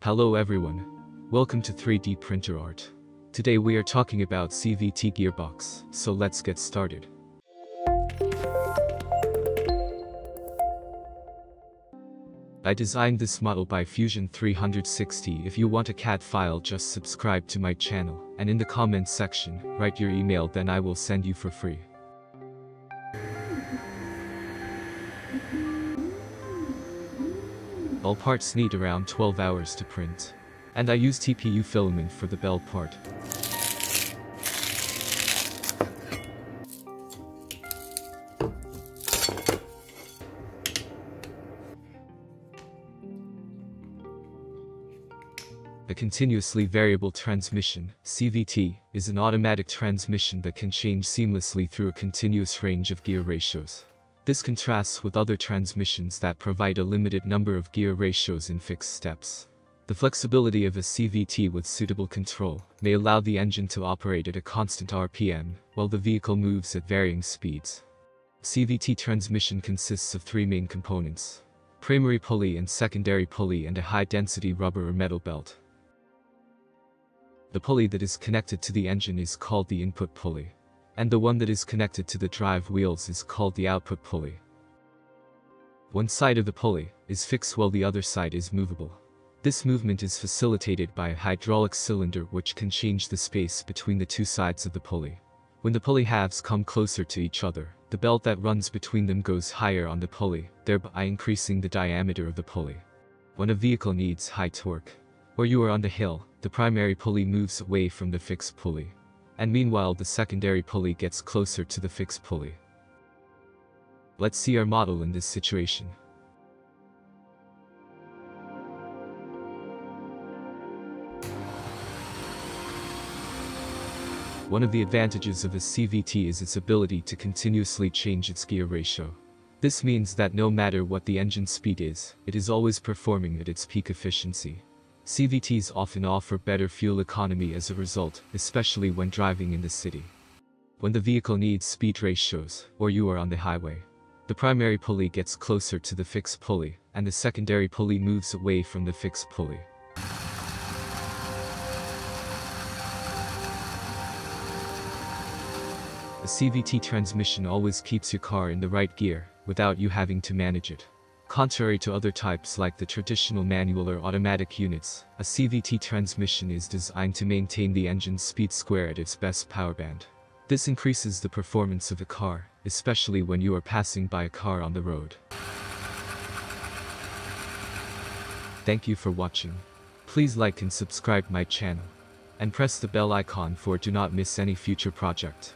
Hello everyone. Welcome to 3D Printer Art. Today we are talking about CVT gearbox, so let's get started. I designed this model by Fusion 360. If you want a CAD file just subscribe to my channel, and in the comments section, write your email then I will send you for free. All parts need around 12 hours to print. And I use TPU filament for the bell part. A continuously variable transmission, CVT, is an automatic transmission that can change seamlessly through a continuous range of gear ratios. This contrasts with other transmissions that provide a limited number of gear ratios in fixed steps. The flexibility of a CVT with suitable control may allow the engine to operate at a constant RPM while the vehicle moves at varying speeds. CVT transmission consists of three main components. Primary pulley and secondary pulley and a high-density rubber or metal belt. The pulley that is connected to the engine is called the input pulley and the one that is connected to the drive wheels is called the output pulley. One side of the pulley is fixed while the other side is movable. This movement is facilitated by a hydraulic cylinder which can change the space between the two sides of the pulley. When the pulley halves come closer to each other, the belt that runs between them goes higher on the pulley, thereby increasing the diameter of the pulley. When a vehicle needs high torque, or you are on the hill, the primary pulley moves away from the fixed pulley and meanwhile the secondary pulley gets closer to the fixed pulley. Let's see our model in this situation. One of the advantages of a CVT is its ability to continuously change its gear ratio. This means that no matter what the engine speed is, it is always performing at its peak efficiency. CVTs often offer better fuel economy as a result, especially when driving in the city. When the vehicle needs speed ratios, or you are on the highway, the primary pulley gets closer to the fixed pulley, and the secondary pulley moves away from the fixed pulley. A CVT transmission always keeps your car in the right gear, without you having to manage it. Contrary to other types like the traditional manual or automatic units, a CVT transmission is designed to maintain the engine's speed square at its best power band. This increases the performance of the car, especially when you are passing by a car on the road. Thank you for watching. Please like and subscribe my channel. And press the bell icon for do not miss any future project.